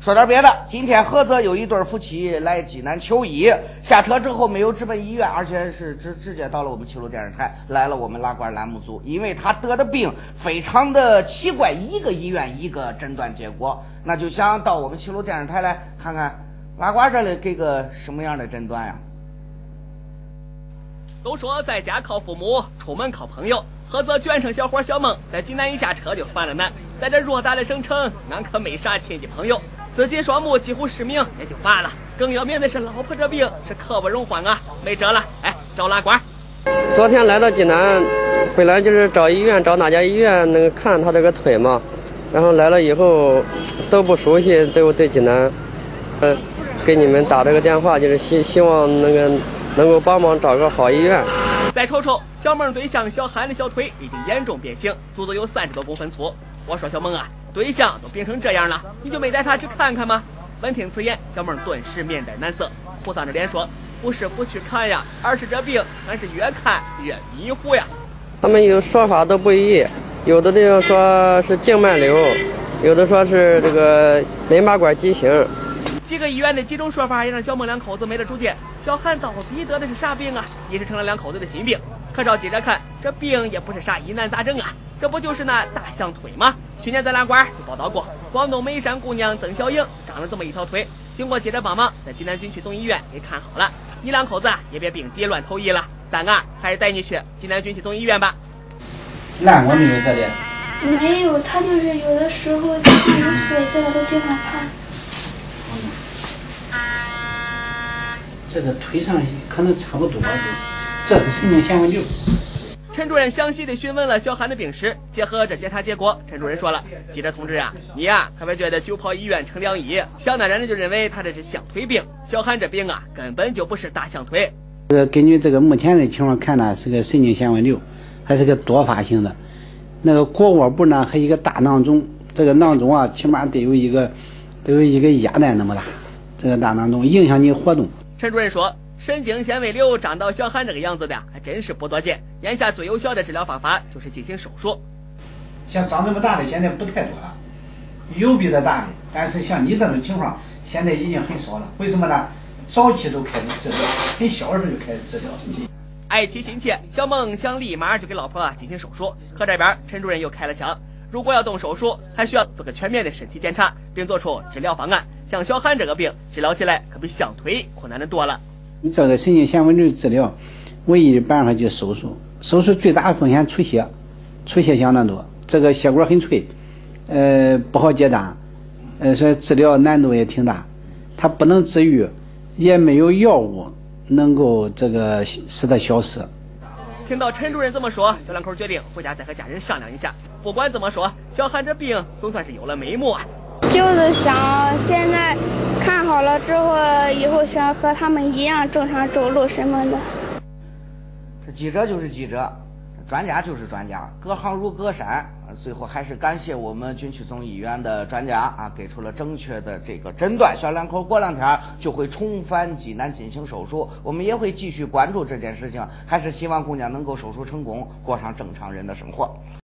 说点别的，今天菏泽有一对夫妻来济南求医，下车之后没有直奔医院，而且是直直接到了我们齐鲁电视台，来了我们拉呱栏目组，因为他得的病非常的奇怪，一个医院一个诊断结果，那就想到我们齐鲁电视台来看看拉呱这里给个什么样的诊断呀？都说在家靠父母，出门靠朋友。菏泽卷城小伙小孟在济南一下车就犯了难，在这偌大的省城，俺可没啥亲戚朋友，自己双目几乎失明也就罢了，更要命的是老婆这病是刻不容缓啊，没辙了，哎，找拉管。昨天来到济南，本来就是找医院，找哪家医院能看他这个腿嘛，然后来了以后都不熟悉，都对济南，呃，给你们打这个电话，就是希希望那个能够帮忙找个好医院。再瞅瞅小梦对象小韩的小腿已经严重变形，足足有三十多公分粗。我说小梦啊，对象都病成这样了，你就没带他去看看吗？闻听此言，小梦顿时面带难色，哭丧着脸说：“不是不去看呀，而是这病俺是越看越迷糊呀。”他们有说法都不一，有的地方说是静脉瘤，有的说是这个淋巴管畸形。几个医院的几种说法也让小孟两口子没了主见。小韩到底得的是啥病啊？也是成了两口子的心病。可照记者看，这病也不是啥疑难杂症啊，这不就是那大象腿吗？去年在蓝馆就报道过，广东眉山姑娘曾小英长了这么一条腿，经过记者帮忙，在济南军区总医院给看好了。你两口子也别病急乱投医了，咱啊还是带你去济南军区总医院吧。烂过没有这里？没有，他就是有的时候就是摔下来都经常擦。这个腿上可能差不多，这是神经纤维瘤。陈主任详细的询问了小韩的病史，结合这检查结果，陈主任说了：“记者同志啊，你呀可别觉得久跑医院乘凉医，想当然的就认为他这是象腿病。小韩这病啊根本就不是大象腿。呃，根据这个目前的情况看呢，是个神经纤维瘤，还是个多发性的。那个腘窝部呢还有一个大囊肿，这个囊肿啊起码得有一个得有一个鸭蛋那么大，这个大囊肿影响你活动。”陈主任说：“神经纤维瘤长到小韩这个样子的还真是不多见。眼下最有效的治疗方法就是进行手术。像长这么大的现在不太多了，有比这大的，但是像你这种情况现在已经很少了。为什么呢？早期都开始治疗，很小的时候就开始治疗。爱妻心切，小孟想立马就给老婆啊进行手术。可这边陈主任又开了枪，如果要动手术，还需要做个全面的身体检查，并做出治疗方案。像小韩这个病，治疗起来可比象腿困难的多了。你这个神经纤维瘤治疗，唯一的办法就是手术。手术最大的风险出血，出血相当多。这个血管很脆，呃，不好结扎，呃，所以治疗难度也挺大。它不能治愈，也没有药物能够这个使它消失。听到陈主任这么说，小两口决定回家再和家人商量一下。不管怎么说，小韩这病总算是有了眉目啊。就是想现在看好了之后，以后想和他们一样正常走路什么的。这记者就是记者，专家就是专家，隔行如隔山。最后还是感谢我们军区总医院的专家啊，给出了正确的这个诊断。小两口过两天就会重返济南进行手术，我们也会继续关注这件事情。还是希望姑娘能够手术成功，过上正常人的生活。